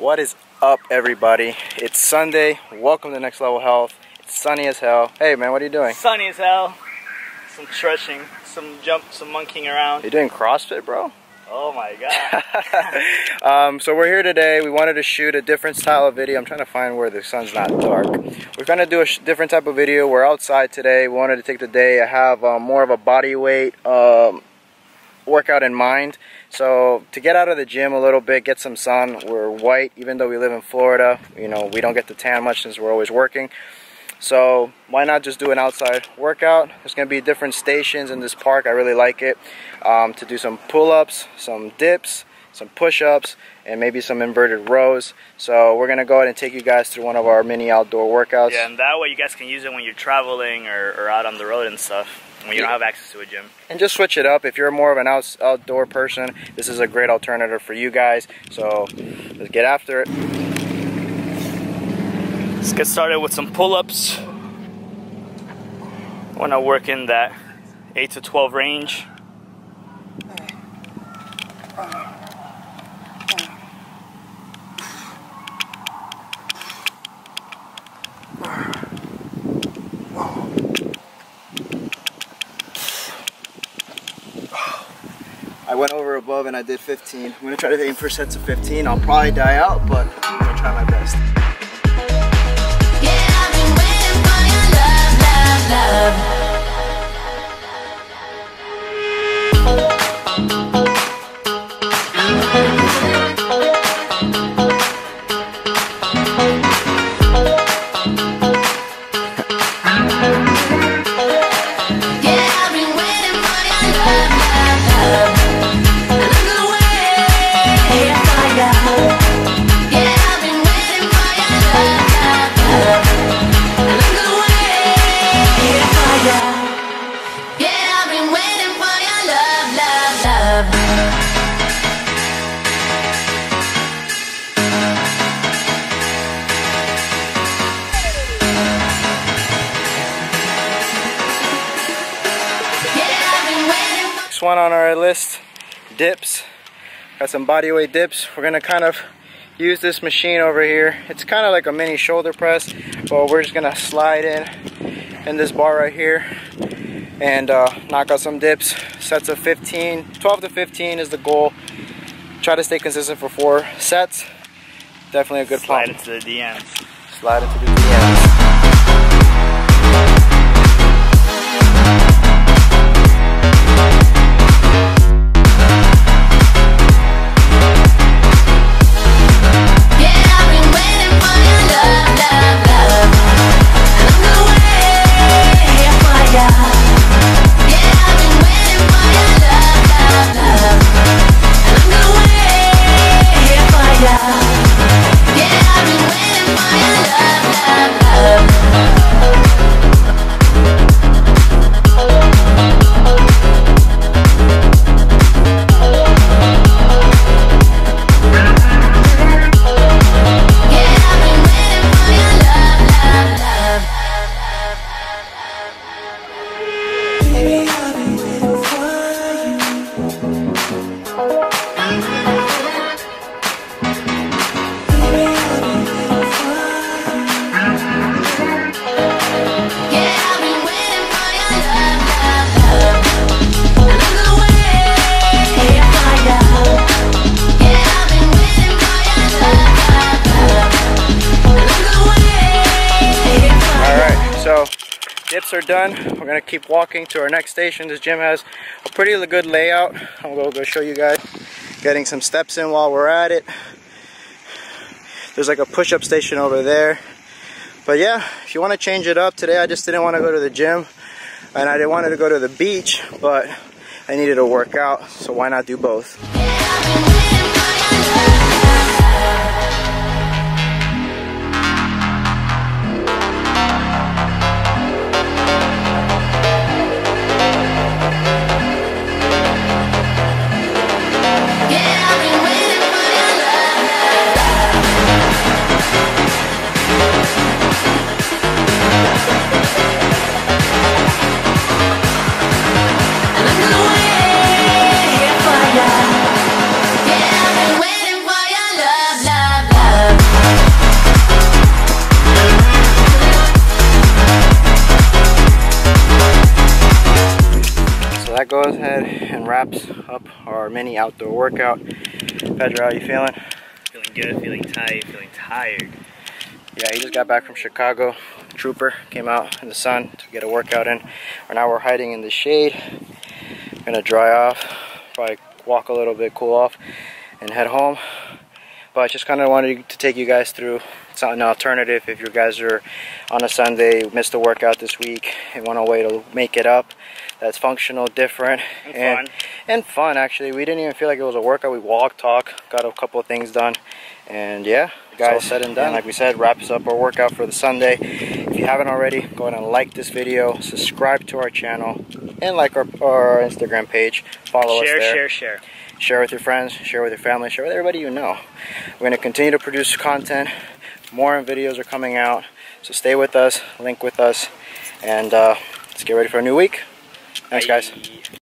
What is up, everybody? It's Sunday. Welcome to Next Level Health. It's sunny as hell. Hey, man, what are you doing? Sunny as hell. Some stretching, some jump, some monkeying around. You doing CrossFit, bro? Oh my god. um, so we're here today. We wanted to shoot a different style of video. I'm trying to find where the sun's not dark. We're gonna do a different type of video. We're outside today. We wanted to take the day. I have uh, more of a body weight um, workout in mind. So to get out of the gym a little bit, get some sun. We're white, even though we live in Florida. You know, we don't get to tan much since we're always working. So why not just do an outside workout? There's to be different stations in this park. I really like it. Um, to do some pull-ups, some dips, some push-ups, and maybe some inverted rows. So we're to go ahead and take you guys through one of our mini outdoor workouts. Yeah, and that way you guys can use it when you're traveling or, or out on the road and stuff. When you don't have access to a gym. And just switch it up. If you're more of an out, outdoor person, this is a great alternative for you guys. So let's get after it. Let's get started with some pull-ups. When I work in that 8 to 12 range. Went over above and I did 15. I'm gonna try to aim for sets of 15. I'll probably die out, but I'm gonna try my best. Next one on our list, dips. Got some bodyweight dips. We're gonna kind of use this machine over here. It's kind of like a mini shoulder press, but we're just gonna slide in in this bar right here and uh, knock out some dips. Sets of 15, 12 to 15 is the goal. Try to stay consistent for four sets. Definitely a good Slide plan. it to the DMs. Slide into the DMs. Dips are done. We're gonna keep walking to our next station. This gym has a pretty good layout. I'm gonna go show you guys. Getting some steps in while we're at it. There's like a push-up station over there. But yeah, if you want to change it up today, I just didn't want to go to the gym and I didn't want to go to the beach, but I needed to work out, so why not do both? Wraps up our mini outdoor workout. Pedro, how you feeling? Feeling good, feeling tight, feeling tired. Yeah, he just got back from Chicago. Trooper came out in the sun to get a workout in. Right now we're hiding in the shade. Gonna dry off, probably walk a little bit, cool off, and head home. But I just kind of wanted to take you guys through it's an alternative if you guys are on a Sunday, missed a workout this week, and want a way to make it up that's functional, different, and, and fun. And fun, actually. We didn't even feel like it was a workout. We walked, talked, got a couple of things done, and yeah, guys, said and done. Like we said, wraps up our workout for the Sunday. If you haven't already, go ahead and like this video, subscribe to our channel, and like our, our Instagram page. Follow share, us there. Share, share, share. Share with your friends, share with your family, share with everybody you know. We're going to continue to produce content. More videos are coming out. So stay with us, link with us, and uh, let's get ready for a new week. Thanks, guys.